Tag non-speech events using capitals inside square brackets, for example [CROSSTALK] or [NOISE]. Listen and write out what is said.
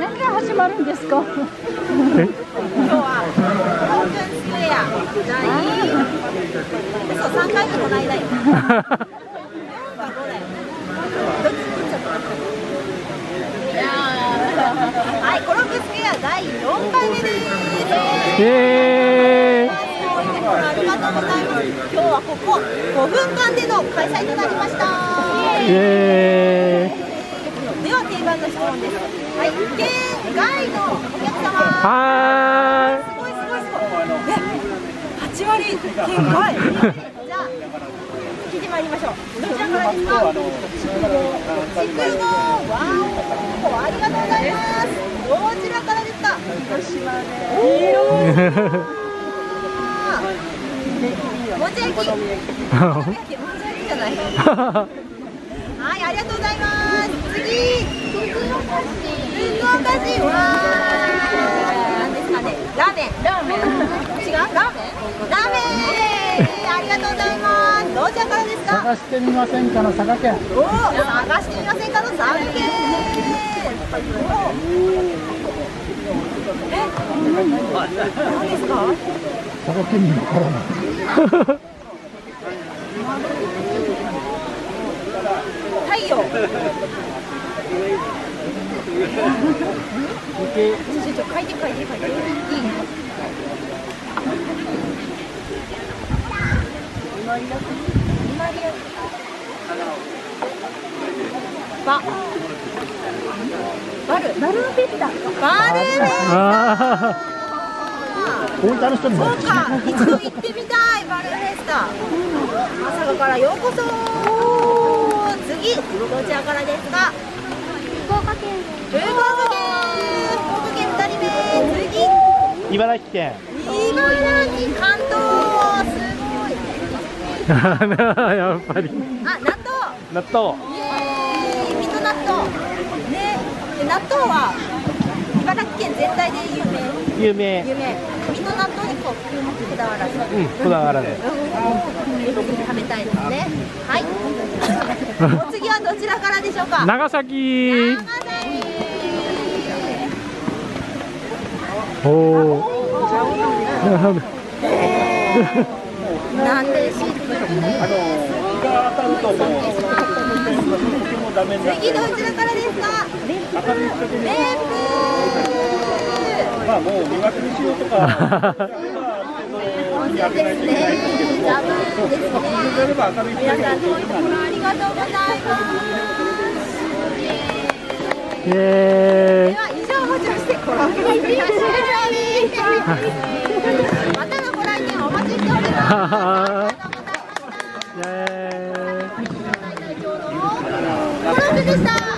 何が始まるんですか？え、今日はオープンスクエア第嘘3回目この間よ4か5だよどっちどっちだったいやーはいコロンブスクエア第4回目です。イエーはここ5分間での開催となりました。では定番の質問です。はい。県外のお客様。はすごいすごいすごい。え8割県外。じゃあ聞いてまいりましょう。どちらからですか？シクロわおありがとうございます。どちらからですか？広島でもち焼きもち焼きもち焼きじゃないはい、ありがとうございます。次、福岡市。福岡市は。何ですかね。ラーメン。ラーメン。違う、ラーメン。ラーメン。ありがとうございます。どちらからですか。探してみませんかの佐賀県おお、探してみませんかの三軒。え、何ですか。佐賀県にわからないバ。バル。バルーンフェスタ。バルーンフェスタ。あ大分の人にもそうか、一度行ってみたい、バルーンフェスタ。朝霞からようこそ。次、どちらからですか。福岡県。福岡県。福岡県二人目。次。茨城県茨城関東。すごい。あ。[LAUGHS] やっぱり。あ、納豆。納豆イエーイ、水戸納豆。ね、で納豆は。茨城県全体で有名。有名有名。水戸納豆にこう、こだわらず。うんこだわらず食べたいですね。はい。お [LAUGHS] 次はどちらからでしょうか？長崎。長崎おお。[LAUGHS] なんで知ってる次どちらからですか。レンまあもう魅惑にしようとかプ。温泉ですね。ザブーですね。皆さありがとうございます。イエでは以上をもちましてコロンブスクエア終了です。[LAUGHS] またのご来店お待ちしております。